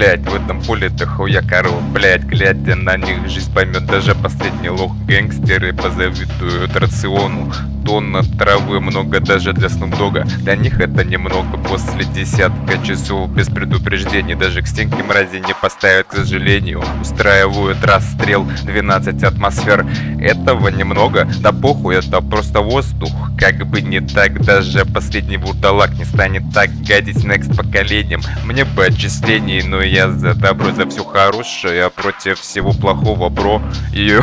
блять, в этом поле дохуя коров, блять, глядя на них, жизнь поймет даже последний лох. Гангстеры позавидуют рациону, тонна травы много даже для Снупдога. Для них это немного после десятка часов без предупреждений. Даже к стенке мрази не поставят, к сожалению. Устраивают расстрел 12 атмосфер. Этого немного, да похуй, это просто воздух. Как бы не так, даже последний вурдалак не станет так гадить next поколением. Мне бы отчислений, но я за добро, за все хорошее, а против всего плохого, бро. Ее